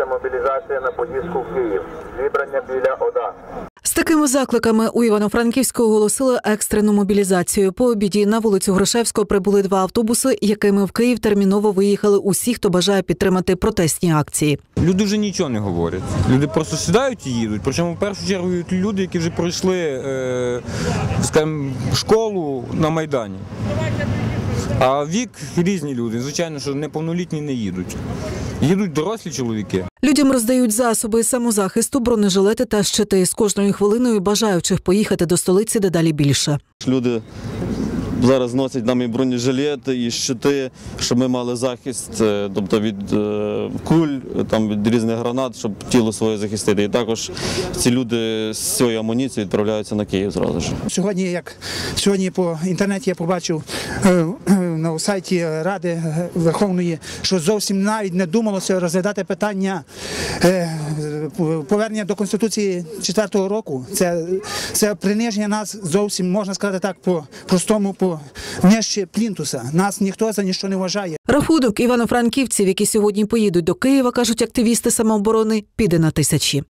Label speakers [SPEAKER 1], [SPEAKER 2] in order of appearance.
[SPEAKER 1] Відбувається мобілізація на поїздку в Київ. Зібрання біля ОДА.
[SPEAKER 2] З такими закликами у Івано-Франківську оголосили екстрену мобілізацію. По обіді на вулицю Грушевського прибули два автобуси, якими в Київ терміново виїхали усі, хто бажає підтримати протестні акції.
[SPEAKER 3] Люди вже нічого не говорять. Люди просто сідають і їдуть. Причому в першу чергу люди, які вже пройшли е, скажімо, школу на Майдані. А вік різні люди. Звичайно, що неповнолітні не їдуть. Їдуть дорослі чоловіки.
[SPEAKER 2] Людям роздають засоби самозахисту, бронежилети та щити. З кожною хвилиною бажаючих поїхати до столиці дедалі більше.
[SPEAKER 4] Люди зараз носять нам і бронежилети, і щити, щоб ми мали захист, е, тобто від е, куль, там від різних гранат, щоб тіло своє захистити. І також ці люди з цією амуніцією відправляються на Київ зразу ж.
[SPEAKER 5] Сьогодні, як сьогодні по інтернеті я побачив е, е, на сайті Ради Верховної, що зовсім навіть не думалося розглядати питання е, повернення до Конституції 4-го року. Це, це приниження нас зовсім, можна сказати так, по простому, по нижче плінтуса. Нас ніхто за ніщо не вважає.
[SPEAKER 2] Рахунок івано-франківців, які сьогодні поїдуть до Києва, кажуть активісти самооборони, піде на тисячі.